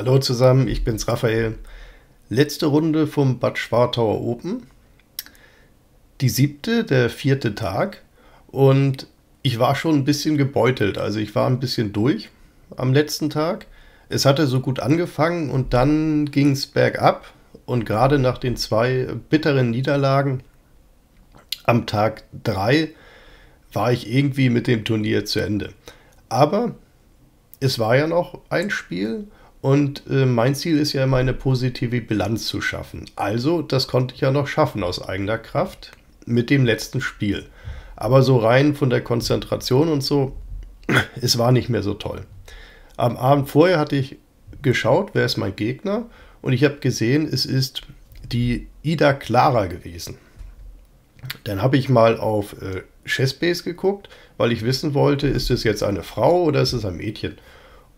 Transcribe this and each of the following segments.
Hallo zusammen, ich bin's Raphael. Letzte Runde vom Bad Schwartauer Open. Die siebte, der vierte Tag. Und ich war schon ein bisschen gebeutelt. Also ich war ein bisschen durch am letzten Tag. Es hatte so gut angefangen und dann ging es bergab. Und gerade nach den zwei bitteren Niederlagen am Tag 3 war ich irgendwie mit dem Turnier zu Ende. Aber es war ja noch ein Spiel und äh, mein Ziel ist ja immer eine positive Bilanz zu schaffen. Also, das konnte ich ja noch schaffen aus eigener Kraft mit dem letzten Spiel. Aber so rein von der Konzentration und so, es war nicht mehr so toll. Am Abend vorher hatte ich geschaut, wer ist mein Gegner und ich habe gesehen, es ist die Ida Clara gewesen. Dann habe ich mal auf äh, Chessbase geguckt, weil ich wissen wollte, ist es jetzt eine Frau oder ist es ein Mädchen?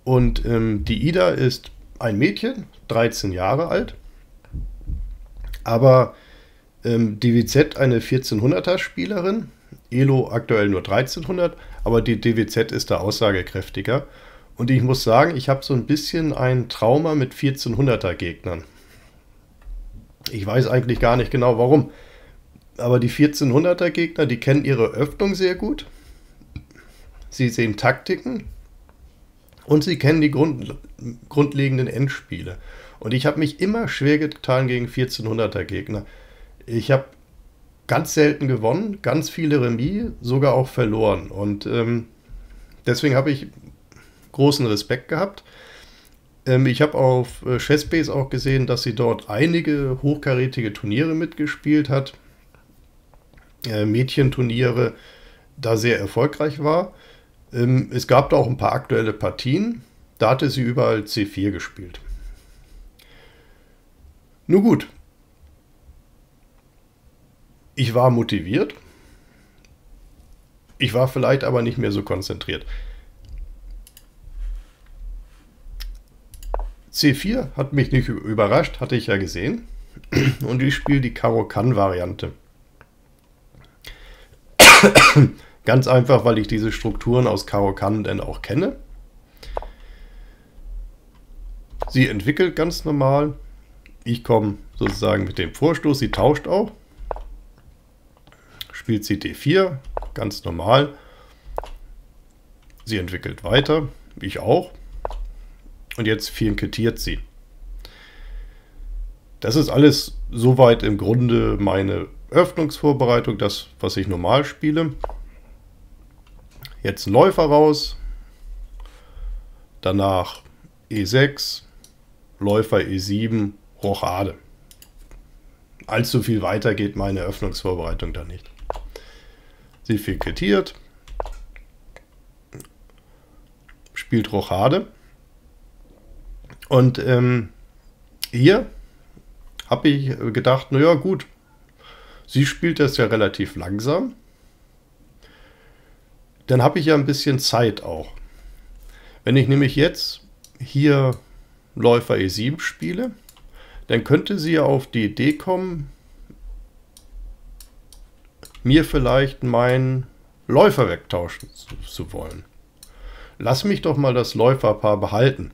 Und ähm, die Ida ist ein Mädchen, 13 Jahre alt, aber ähm, DWZ eine 1400er Spielerin, Elo aktuell nur 1300, aber die DWZ ist da aussagekräftiger. Und ich muss sagen, ich habe so ein bisschen ein Trauma mit 1400er Gegnern. Ich weiß eigentlich gar nicht genau warum. Aber die 1400er Gegner, die kennen ihre Öffnung sehr gut. Sie sehen Taktiken und sie kennen die Grund, grundlegenden Endspiele. Und ich habe mich immer schwer getan gegen 1400er Gegner. Ich habe ganz selten gewonnen, ganz viele Remis, sogar auch verloren. Und ähm, deswegen habe ich großen Respekt gehabt. Ähm, ich habe auf äh, Chessbase auch gesehen, dass sie dort einige hochkarätige Turniere mitgespielt hat. Äh, Mädchenturniere da sehr erfolgreich war. Ähm, es gab da auch ein paar aktuelle Partien. Da hatte sie überall C4 gespielt. Nun gut. Ich war motiviert. Ich war vielleicht aber nicht mehr so konzentriert. C4 hat mich nicht überrascht, hatte ich ja gesehen. Und ich spiele die Karo-Kann-Variante. Ganz einfach, weil ich diese Strukturen aus Karo-Kann dann auch kenne. Sie entwickelt ganz normal. Ich komme sozusagen mit dem Vorstoß. Sie tauscht auch. Spielt sie D4, ganz normal. Sie entwickelt weiter. Ich auch. Und jetzt fiankettiert sie. Das ist alles soweit im Grunde meine Öffnungsvorbereitung, das, was ich normal spiele. Jetzt ein Läufer raus. Danach E6, Läufer E7, Rochade. Allzu viel weiter geht meine Öffnungsvorbereitung da nicht. Sie fiketiert, spielt Rochade. Und ähm, hier habe ich gedacht, naja gut, sie spielt das ja relativ langsam dann habe ich ja ein bisschen Zeit auch. Wenn ich nämlich jetzt hier Läufer E7 spiele, dann könnte sie ja auf die Idee kommen, mir vielleicht meinen Läufer wegtauschen zu, zu wollen. Lass mich doch mal das Läuferpaar behalten.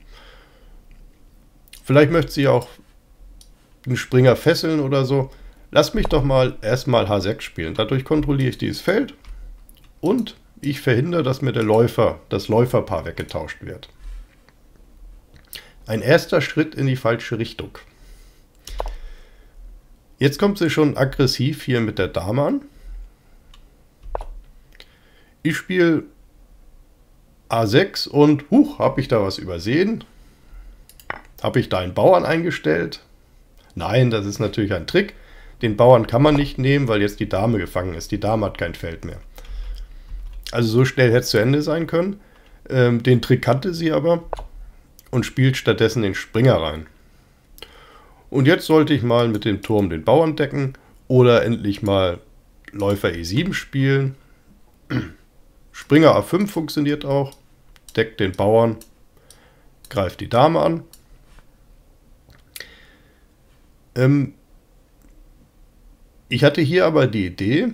Vielleicht möchte sie auch einen Springer fesseln oder so. Lass mich doch mal erstmal H6 spielen. Dadurch kontrolliere ich dieses Feld und ich verhindere, dass mir der Läufer, das Läuferpaar weggetauscht wird. Ein erster Schritt in die falsche Richtung. Jetzt kommt sie schon aggressiv hier mit der Dame an. Ich spiele A6 und, huch, habe ich da was übersehen? Habe ich da einen Bauern eingestellt? Nein, das ist natürlich ein Trick. Den Bauern kann man nicht nehmen, weil jetzt die Dame gefangen ist. Die Dame hat kein Feld mehr. Also so schnell hätte es zu Ende sein können. Ähm, den Trick kannte sie aber und spielt stattdessen den Springer rein. Und jetzt sollte ich mal mit dem Turm den Bauern decken oder endlich mal Läufer E7 spielen. Springer A5 funktioniert auch. Deckt den Bauern, greift die Dame an. Ähm, ich hatte hier aber die Idee,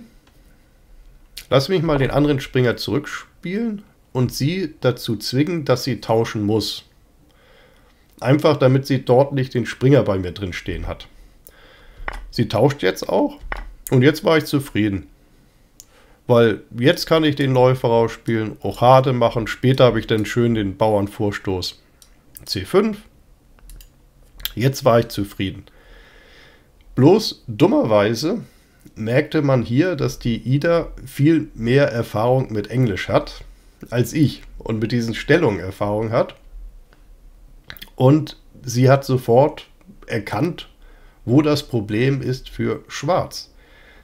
Lass mich mal den anderen Springer zurückspielen und sie dazu zwingen, dass sie tauschen muss. Einfach damit sie dort nicht den Springer bei mir drin stehen hat. Sie tauscht jetzt auch und jetzt war ich zufrieden. Weil jetzt kann ich den Läufer rausspielen, Rochade machen, später habe ich dann schön den Bauernvorstoß C5. Jetzt war ich zufrieden. Bloß dummerweise merkte man hier, dass die Ida viel mehr Erfahrung mit Englisch hat als ich und mit diesen Stellungen Erfahrung hat. Und sie hat sofort erkannt, wo das Problem ist für Schwarz.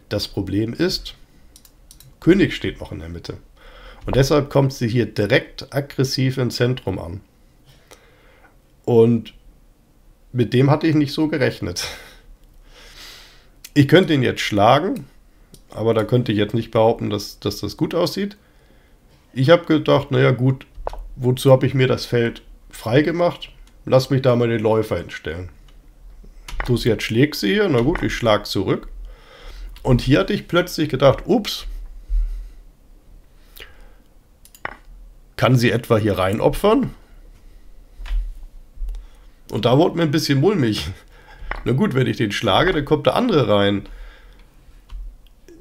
Das Problem ist, König steht noch in der Mitte. Und deshalb kommt sie hier direkt aggressiv im Zentrum an. Und mit dem hatte ich nicht so gerechnet. Ich könnte ihn jetzt schlagen, aber da könnte ich jetzt nicht behaupten, dass, dass das gut aussieht. Ich habe gedacht, naja gut, wozu habe ich mir das Feld freigemacht? Lass mich da mal den Läufer hinstellen. Du jetzt schlägst sie hier, na gut, ich schlag zurück. Und hier hatte ich plötzlich gedacht, ups, kann sie etwa hier rein opfern? Und da wurde mir ein bisschen mulmig. Na gut, wenn ich den schlage, dann kommt der andere rein.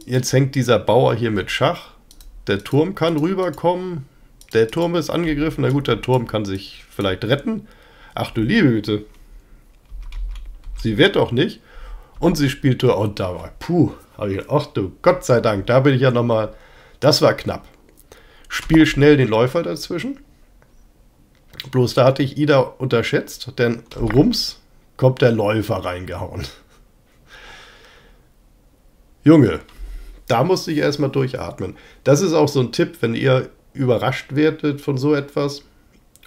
Jetzt hängt dieser Bauer hier mit Schach. Der Turm kann rüberkommen. Der Turm ist angegriffen. Na gut, der Turm kann sich vielleicht retten. Ach du liebe Güte. Sie wird doch nicht. Und sie spielte, und da war, puh, ich, ach du, Gott sei Dank, da bin ich ja nochmal, das war knapp. Spiel schnell den Läufer dazwischen. Bloß da hatte ich Ida unterschätzt, denn rums kommt der Läufer reingehauen. Junge, da musste ich erstmal durchatmen. Das ist auch so ein Tipp, wenn ihr überrascht werdet von so etwas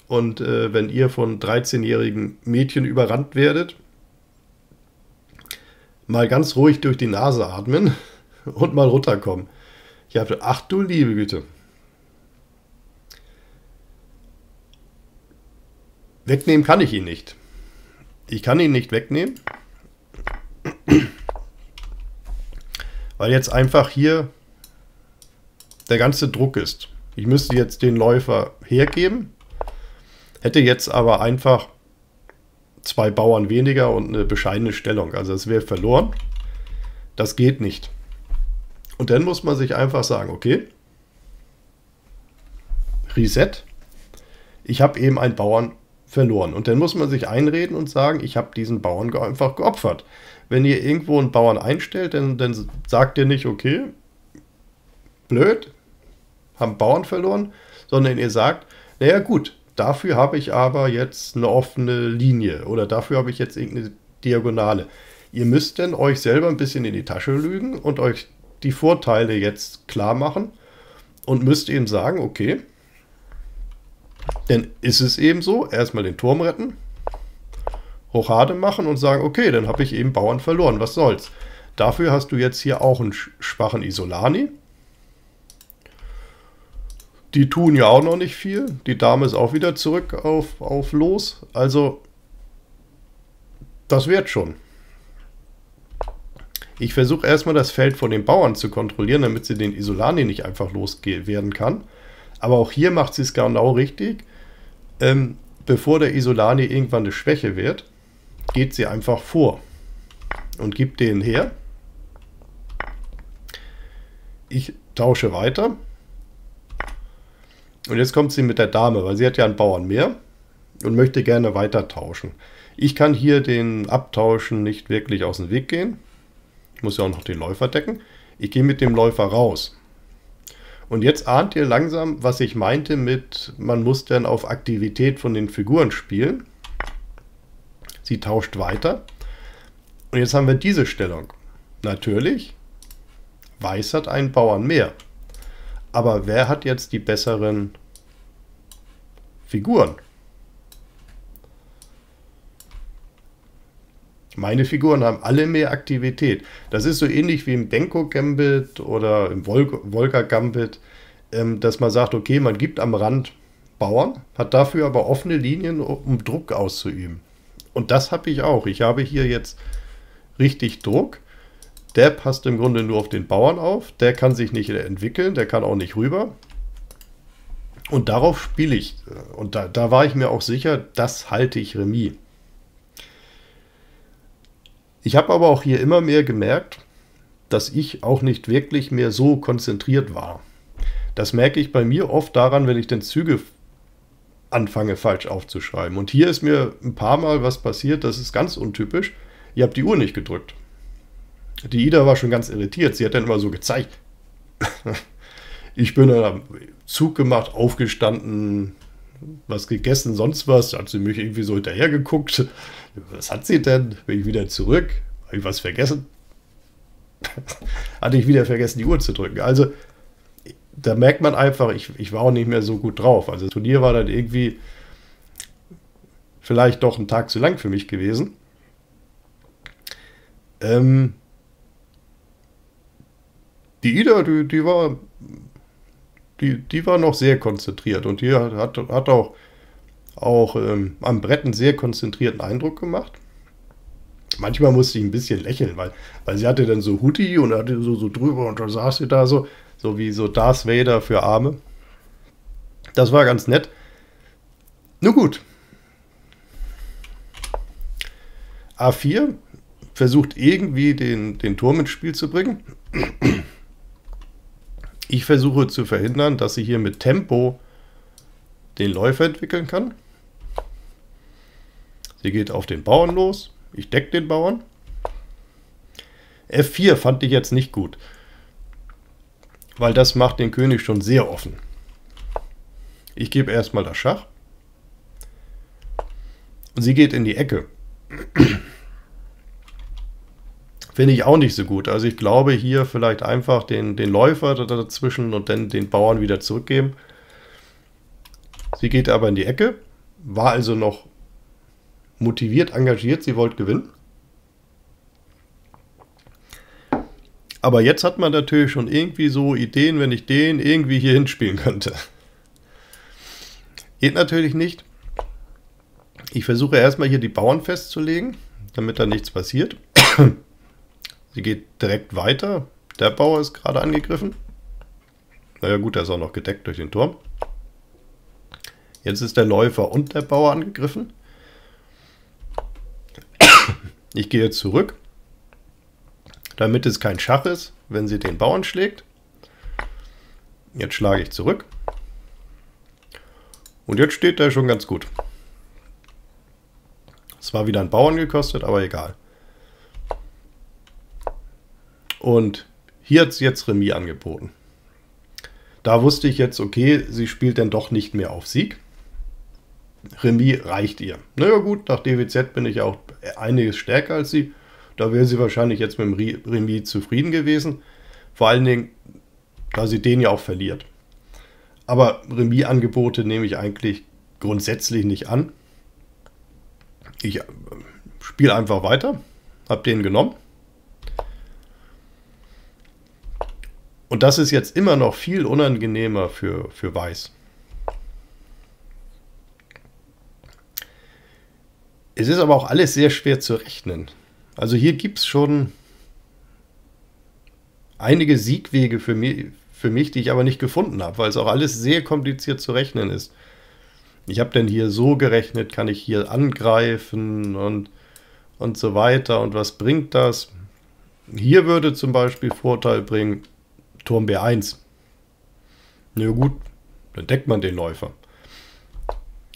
und äh, wenn ihr von 13-jährigen Mädchen überrannt werdet, mal ganz ruhig durch die Nase atmen und mal runterkommen. Ich habe, ach du liebe Güte. Wegnehmen kann ich ihn nicht. Ich kann ihn nicht wegnehmen. weil jetzt einfach hier der ganze Druck ist. Ich müsste jetzt den Läufer hergeben, hätte jetzt aber einfach zwei Bauern weniger und eine bescheidene Stellung. Also es wäre verloren. Das geht nicht. Und dann muss man sich einfach sagen, okay, Reset. Ich habe eben einen Bauern verloren. Und dann muss man sich einreden und sagen, ich habe diesen Bauern einfach geopfert wenn ihr irgendwo einen Bauern einstellt, dann, dann sagt ihr nicht, okay, blöd, haben Bauern verloren, sondern ihr sagt, naja gut, dafür habe ich aber jetzt eine offene Linie oder dafür habe ich jetzt irgendeine Diagonale. Ihr müsst dann euch selber ein bisschen in die Tasche lügen und euch die Vorteile jetzt klar machen und müsst eben sagen, okay, dann ist es eben so, erstmal den Turm retten, Rochade machen und sagen, okay, dann habe ich eben Bauern verloren, was soll's. Dafür hast du jetzt hier auch einen schwachen Isolani. Die tun ja auch noch nicht viel. Die Dame ist auch wieder zurück auf, auf Los. Also, das wird schon. Ich versuche erstmal das Feld von den Bauern zu kontrollieren, damit sie den Isolani nicht einfach loswerden kann. Aber auch hier macht sie es genau richtig. Ähm, bevor der Isolani irgendwann eine Schwäche wird, geht sie einfach vor und gibt den her. Ich tausche weiter. Und jetzt kommt sie mit der Dame, weil sie hat ja einen Bauern mehr und möchte gerne weiter tauschen. Ich kann hier den Abtauschen nicht wirklich aus dem Weg gehen. Ich muss ja auch noch den Läufer decken. Ich gehe mit dem Läufer raus. Und jetzt ahnt ihr langsam, was ich meinte mit, man muss dann auf Aktivität von den Figuren spielen. Sie tauscht weiter. Und jetzt haben wir diese Stellung. Natürlich, Weiß hat einen Bauern mehr. Aber wer hat jetzt die besseren Figuren? Meine Figuren haben alle mehr Aktivität. Das ist so ähnlich wie im Benko Gambit oder im Vol Gambit, ähm, dass man sagt, okay, man gibt am Rand Bauern, hat dafür aber offene Linien, um Druck auszuüben. Und das habe ich auch. Ich habe hier jetzt richtig Druck. Der passt im Grunde nur auf den Bauern auf. Der kann sich nicht entwickeln, der kann auch nicht rüber. Und darauf spiele ich. Und da, da war ich mir auch sicher, das halte ich Remis. Ich habe aber auch hier immer mehr gemerkt, dass ich auch nicht wirklich mehr so konzentriert war. Das merke ich bei mir oft daran, wenn ich den Züge anfange falsch aufzuschreiben. Und hier ist mir ein paar Mal was passiert, das ist ganz untypisch. Ihr habt die Uhr nicht gedrückt. Die Ida war schon ganz irritiert. Sie hat dann immer so gezeigt. ich bin dann am Zug gemacht, aufgestanden, was gegessen, sonst was. Hat sie mich irgendwie so hinterher geguckt. Was hat sie denn? Bin ich wieder zurück? Habe ich was vergessen? Hatte ich wieder vergessen, die Uhr zu drücken. Also, da merkt man einfach, ich, ich war auch nicht mehr so gut drauf. Also, das Turnier war dann irgendwie vielleicht doch ein Tag zu lang für mich gewesen. Ähm, die Ida, die, die war die, die war noch sehr konzentriert und die hat, hat auch, auch ähm, am Brett einen sehr konzentrierten Eindruck gemacht. Manchmal musste ich ein bisschen lächeln, weil, weil sie hatte dann so Hoodie und hatte so, so drüber und dann saß sie da so, so wie so Darth Vader für Arme. Das war ganz nett. Nun gut. A4 versucht irgendwie den, den Turm ins Spiel zu bringen. Ich versuche zu verhindern, dass sie hier mit Tempo den Läufer entwickeln kann. Sie geht auf den Bauern los. Ich decke den Bauern. F4 fand ich jetzt nicht gut. Weil das macht den König schon sehr offen. Ich gebe erstmal das Schach. Und sie geht in die Ecke. Finde ich auch nicht so gut. Also ich glaube hier vielleicht einfach den, den Läufer dazwischen und dann den Bauern wieder zurückgeben. Sie geht aber in die Ecke, war also noch motiviert, engagiert, sie wollte gewinnen. Aber jetzt hat man natürlich schon irgendwie so Ideen, wenn ich den irgendwie hier hinspielen könnte. Geht natürlich nicht. Ich versuche erstmal hier die Bauern festzulegen, damit da nichts passiert. Sie geht direkt weiter. Der Bauer ist gerade angegriffen. Naja gut, er ist auch noch gedeckt durch den Turm. Jetzt ist der Läufer und der Bauer angegriffen. Ich gehe zurück, damit es kein Schach ist, wenn sie den Bauern schlägt. Jetzt schlage ich zurück. Und jetzt steht er schon ganz gut. Es war wieder ein Bauern gekostet, aber egal. Und hier hat es jetzt Remis angeboten. Da wusste ich jetzt, okay, sie spielt dann doch nicht mehr auf Sieg. Remis reicht ihr. Naja gut, nach DWZ bin ich auch einiges stärker als sie. Da wäre sie wahrscheinlich jetzt mit dem Remis zufrieden gewesen. Vor allen Dingen, da sie den ja auch verliert. Aber Remis-Angebote nehme ich eigentlich grundsätzlich nicht an. Ich äh, spiele einfach weiter, habe den genommen Und das ist jetzt immer noch viel unangenehmer für, für Weiß. Es ist aber auch alles sehr schwer zu rechnen. Also hier gibt es schon einige Siegwege für mich, für mich, die ich aber nicht gefunden habe, weil es auch alles sehr kompliziert zu rechnen ist. Ich habe denn hier so gerechnet, kann ich hier angreifen und, und so weiter. Und was bringt das? Hier würde zum Beispiel Vorteil bringen, Turm B1. Na gut, dann deckt man den Läufer.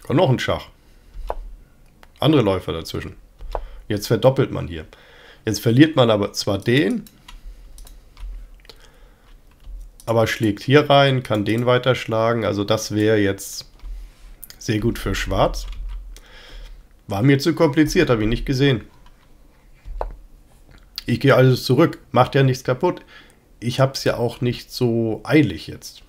Und noch ein Schach. Andere Läufer dazwischen. Jetzt verdoppelt man hier. Jetzt verliert man aber zwar den, aber schlägt hier rein, kann den weiterschlagen. Also das wäre jetzt sehr gut für Schwarz. War mir zu kompliziert, habe ich nicht gesehen. Ich gehe also zurück. Macht ja nichts kaputt ich habe es ja auch nicht so eilig jetzt.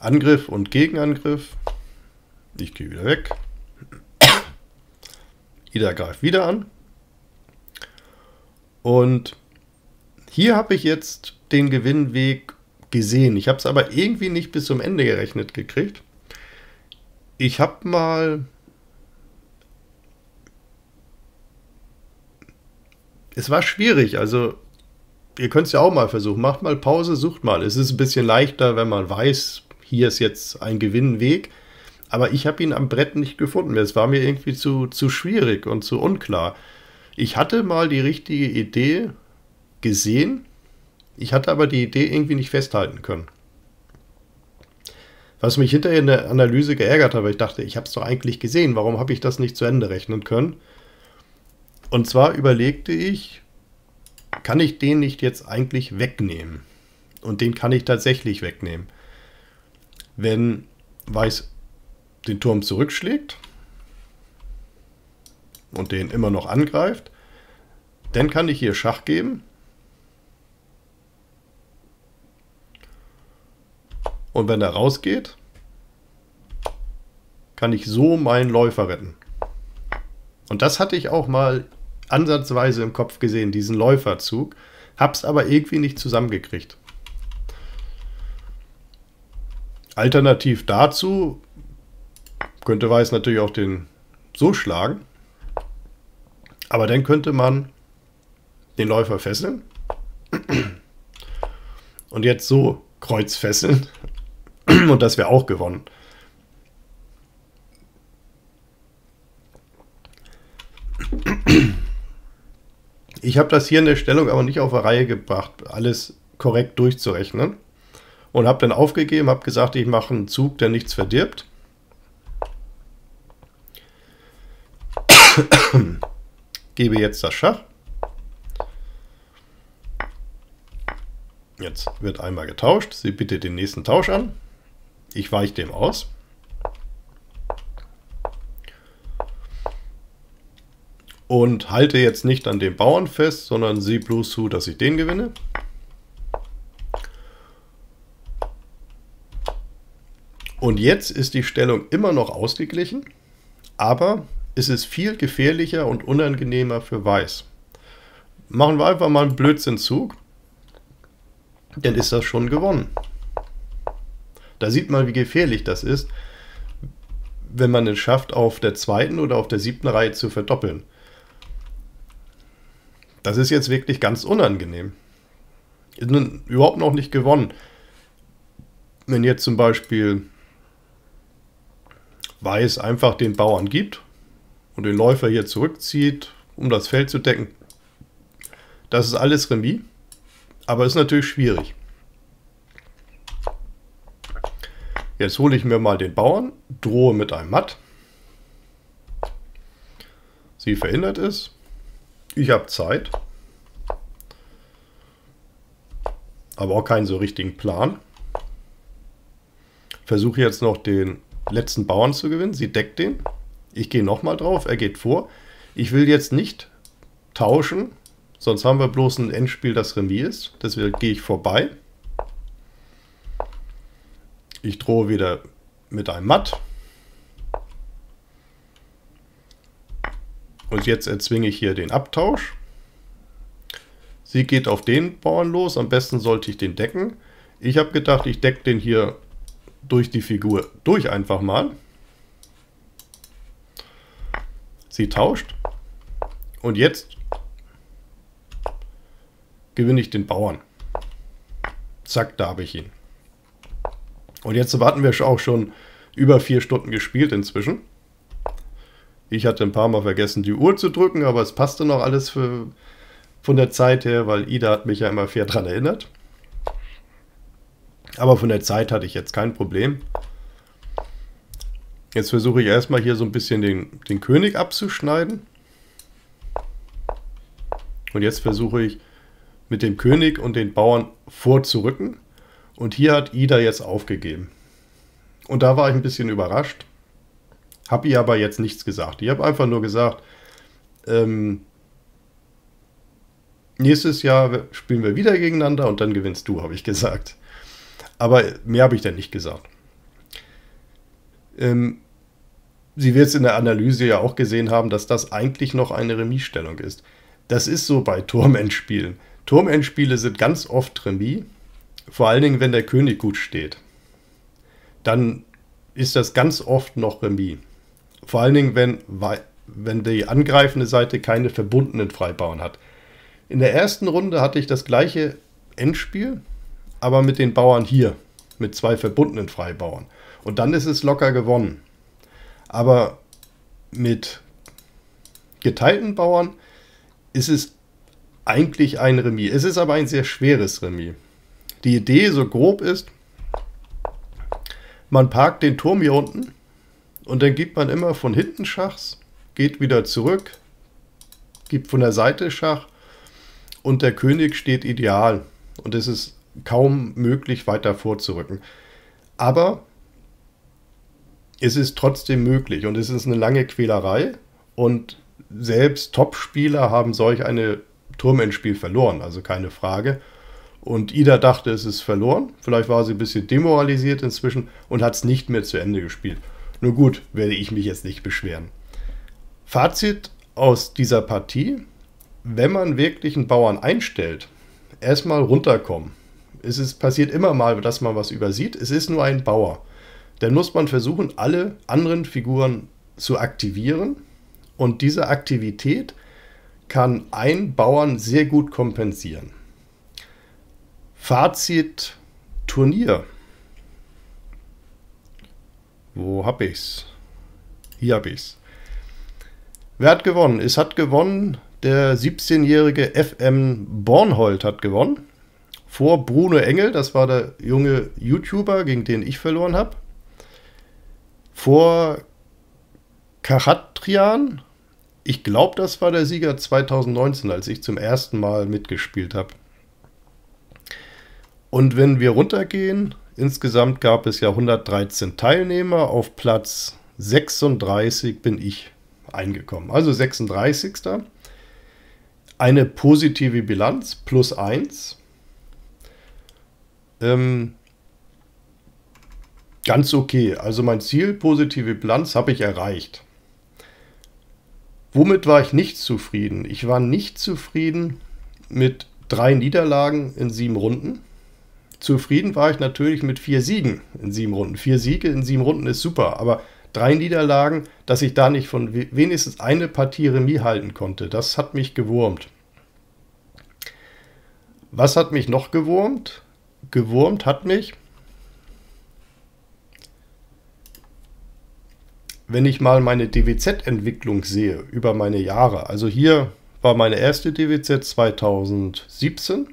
Angriff und Gegenangriff. Ich gehe wieder weg. Ida greift wieder an. Und hier habe ich jetzt den Gewinnweg gesehen. Ich habe es aber irgendwie nicht bis zum Ende gerechnet gekriegt. Ich habe mal es war schwierig. Also, ihr könnt es ja auch mal versuchen. Macht mal Pause, sucht mal. Es ist ein bisschen leichter, wenn man weiß, hier ist jetzt ein Gewinnweg. Aber ich habe ihn am Brett nicht gefunden. Es war mir irgendwie zu, zu schwierig und zu unklar. Ich hatte mal die richtige Idee gesehen. Ich hatte aber die Idee irgendwie nicht festhalten können. Was mich hinterher in der Analyse geärgert hat, weil ich dachte, ich habe es doch eigentlich gesehen, warum habe ich das nicht zu Ende rechnen können? Und zwar überlegte ich, kann ich den nicht jetzt eigentlich wegnehmen? Und den kann ich tatsächlich wegnehmen. Wenn Weiß den Turm zurückschlägt und den immer noch angreift, dann kann ich hier Schach geben Und wenn er rausgeht, kann ich so meinen Läufer retten. Und das hatte ich auch mal ansatzweise im Kopf gesehen, diesen Läuferzug, hab's aber irgendwie nicht zusammengekriegt. Alternativ dazu könnte Weiß natürlich auch den so schlagen, aber dann könnte man den Läufer fesseln und jetzt so Kreuz fesseln und das wäre auch gewonnen. Ich habe das hier in der Stellung aber nicht auf eine Reihe gebracht, alles korrekt durchzurechnen. Und habe dann aufgegeben, habe gesagt, ich mache einen Zug, der nichts verdirbt. Gebe jetzt das Schach. Jetzt wird einmal getauscht. Sie bittet den nächsten Tausch an. Ich weiche dem aus. Und halte jetzt nicht an dem Bauern fest, sondern sehe bloß zu, dass ich den gewinne. Und jetzt ist die Stellung immer noch ausgeglichen, aber es ist viel gefährlicher und unangenehmer für Weiß. Machen wir einfach mal einen Blödsinnzug, dann ist das schon gewonnen. Da sieht man, wie gefährlich das ist, wenn man es schafft, auf der zweiten oder auf der siebten Reihe zu verdoppeln. Das ist jetzt wirklich ganz unangenehm. Ist überhaupt noch nicht gewonnen. Wenn jetzt zum Beispiel Weiß einfach den Bauern gibt und den Läufer hier zurückzieht, um das Feld zu decken, das ist alles Remis. Aber ist natürlich schwierig. Jetzt hole ich mir mal den Bauern, drohe mit einem Matt. Sie verhindert es. Ich habe Zeit. Aber auch keinen so richtigen Plan. Versuche jetzt noch den letzten Bauern zu gewinnen. Sie deckt den. Ich gehe nochmal drauf. Er geht vor. Ich will jetzt nicht tauschen, sonst haben wir bloß ein Endspiel, das Remis ist. Deswegen gehe ich vorbei. Ich drohe wieder mit einem Matt. Und jetzt erzwinge ich hier den Abtausch. Sie geht auf den Bauern los. Am besten sollte ich den decken. Ich habe gedacht, ich decke den hier durch die Figur durch einfach mal. Sie tauscht. Und jetzt gewinne ich den Bauern. Zack, da habe ich ihn. Und jetzt warten wir auch schon über vier Stunden gespielt inzwischen. Ich hatte ein paar Mal vergessen, die Uhr zu drücken, aber es passte noch alles für, von der Zeit her, weil Ida hat mich ja immer fair daran erinnert. Aber von der Zeit hatte ich jetzt kein Problem. Jetzt versuche ich erstmal hier so ein bisschen den, den König abzuschneiden. Und jetzt versuche ich mit dem König und den Bauern vorzurücken. Und hier hat Ida jetzt aufgegeben. Und da war ich ein bisschen überrascht. Habe ihr aber jetzt nichts gesagt. Ich habe einfach nur gesagt, ähm, nächstes Jahr spielen wir wieder gegeneinander und dann gewinnst du, habe ich gesagt. Aber mehr habe ich dann nicht gesagt. Ähm, sie wird es in der Analyse ja auch gesehen haben, dass das eigentlich noch eine Remisstellung ist. Das ist so bei Turmendspielen. Turmendspiele sind ganz oft Remis vor allen Dingen, wenn der König gut steht, dann ist das ganz oft noch Remis. Vor allen Dingen, wenn, wenn die angreifende Seite keine verbundenen Freibauern hat. In der ersten Runde hatte ich das gleiche Endspiel, aber mit den Bauern hier, mit zwei verbundenen Freibauern. Und dann ist es locker gewonnen. Aber mit geteilten Bauern ist es eigentlich ein Remis. Es ist aber ein sehr schweres Remis. Die Idee so grob ist, man parkt den Turm hier unten und dann gibt man immer von hinten Schachs, geht wieder zurück, gibt von der Seite Schach und der König steht ideal. Und es ist kaum möglich, weiter vorzurücken. Aber es ist trotzdem möglich und es ist eine lange Quälerei. Und selbst Top-Spieler haben solch eine Turmendspiel verloren, also keine Frage. Und Ida dachte, es ist verloren. Vielleicht war sie ein bisschen demoralisiert inzwischen und hat es nicht mehr zu Ende gespielt. Nur gut, werde ich mich jetzt nicht beschweren. Fazit aus dieser Partie: Wenn man wirklich einen Bauern einstellt, erstmal runterkommen. Es ist, passiert immer mal, dass man was übersieht. Es ist nur ein Bauer. Dann muss man versuchen, alle anderen Figuren zu aktivieren. Und diese Aktivität kann ein Bauern sehr gut kompensieren. Fazit Turnier. Wo hab ich's? Hier hab ich's. Wer hat gewonnen? Es hat gewonnen der 17-jährige FM Bornhold hat gewonnen. Vor Bruno Engel, das war der junge YouTuber, gegen den ich verloren habe. Vor Kachatrian, ich glaube, das war der Sieger 2019, als ich zum ersten Mal mitgespielt habe. Und wenn wir runtergehen, insgesamt gab es ja 113 Teilnehmer. Auf Platz 36 bin ich eingekommen. Also 36 eine positive Bilanz plus 1. Ähm, ganz okay. Also mein Ziel, positive Bilanz, habe ich erreicht. Womit war ich nicht zufrieden? Ich war nicht zufrieden mit drei Niederlagen in sieben Runden. Zufrieden war ich natürlich mit vier Siegen in sieben Runden. Vier Siege in sieben Runden ist super, aber drei Niederlagen, dass ich da nicht von wenigstens eine Partie Remis halten konnte. Das hat mich gewurmt. Was hat mich noch gewurmt? Gewurmt hat mich, wenn ich mal meine DWZ-Entwicklung sehe über meine Jahre. Also hier war meine erste DWZ 2017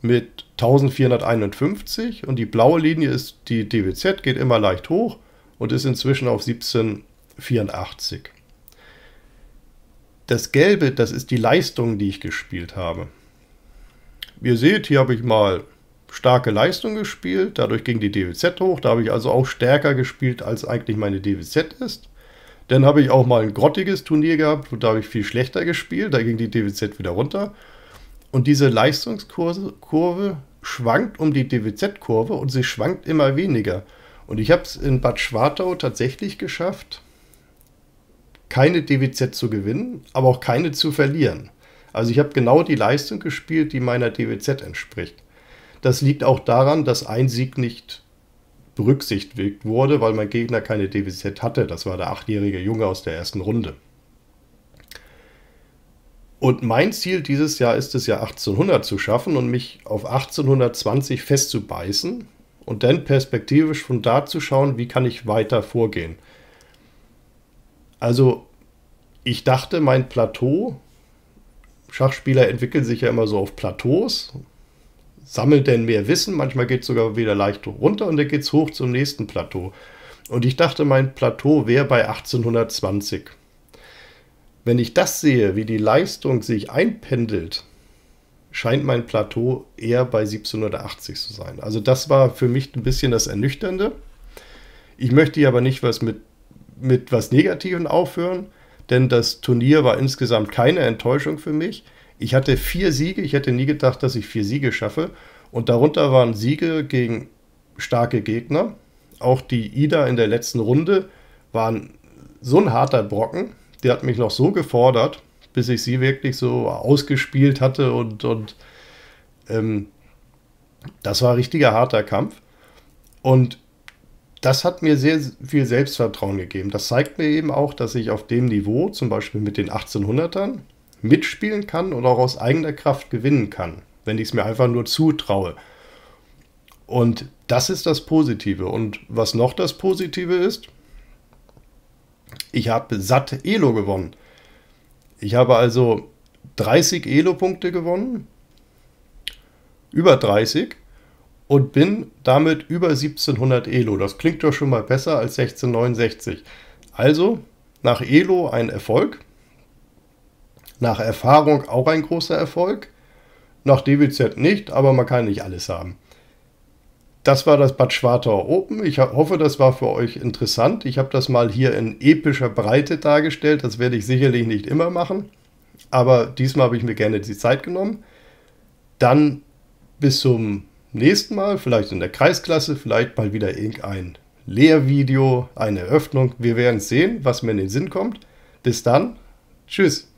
mit 1451 und die blaue Linie ist die DWZ, geht immer leicht hoch und ist inzwischen auf 1784. Das Gelbe, das ist die Leistung, die ich gespielt habe. Ihr seht, hier habe ich mal starke Leistung gespielt, dadurch ging die DWZ hoch, da habe ich also auch stärker gespielt, als eigentlich meine DWZ ist. Dann habe ich auch mal ein grottiges Turnier gehabt, da habe ich viel schlechter gespielt, da ging die DWZ wieder runter. Und diese Leistungskurve schwankt um die DWZ-Kurve und sie schwankt immer weniger. Und ich habe es in Bad Schwartau tatsächlich geschafft, keine DWZ zu gewinnen, aber auch keine zu verlieren. Also ich habe genau die Leistung gespielt, die meiner DWZ entspricht. Das liegt auch daran, dass ein Sieg nicht berücksichtigt wurde, weil mein Gegner keine DWZ hatte. Das war der achtjährige Junge aus der ersten Runde. Und mein Ziel dieses Jahr ist es ja 1800 zu schaffen und mich auf 1820 festzubeißen und dann perspektivisch von da zu schauen, wie kann ich weiter vorgehen. Also ich dachte, mein Plateau, Schachspieler entwickeln sich ja immer so auf Plateaus, sammeln denn mehr Wissen, manchmal geht es sogar wieder leicht runter und dann geht es hoch zum nächsten Plateau. Und ich dachte, mein Plateau wäre bei 1820. Wenn ich das sehe, wie die Leistung sich einpendelt, scheint mein Plateau eher bei 1780 zu sein. Also das war für mich ein bisschen das Ernüchternde. Ich möchte hier aber nicht was mit, mit was Negativen aufhören, denn das Turnier war insgesamt keine Enttäuschung für mich. Ich hatte vier Siege, ich hätte nie gedacht, dass ich vier Siege schaffe. Und darunter waren Siege gegen starke Gegner. Auch die Ida in der letzten Runde waren so ein harter Brocken. Die hat mich noch so gefordert bis ich sie wirklich so ausgespielt hatte und, und ähm, das war ein richtiger harter Kampf. Und das hat mir sehr viel Selbstvertrauen gegeben. Das zeigt mir eben auch, dass ich auf dem Niveau, zum Beispiel mit den 1800ern, mitspielen kann und auch aus eigener Kraft gewinnen kann, wenn ich es mir einfach nur zutraue. Und das ist das Positive. Und was noch das Positive ist, ich habe satt Elo gewonnen. Ich habe also 30 Elo-Punkte gewonnen, über 30 und bin damit über 1700 Elo. Das klingt doch schon mal besser als 1669. Also nach Elo ein Erfolg, nach Erfahrung auch ein großer Erfolg, nach DWZ nicht, aber man kann nicht alles haben. Das war das Bad Schwartau Open. Ich hoffe, das war für euch interessant. Ich habe das mal hier in epischer Breite dargestellt. Das werde ich sicherlich nicht immer machen. Aber diesmal habe ich mir gerne die Zeit genommen. Dann bis zum nächsten Mal, vielleicht in der Kreisklasse, vielleicht mal wieder irgendein Lehrvideo, eine Eröffnung. Wir werden sehen, was mir in den Sinn kommt. Bis dann. Tschüss.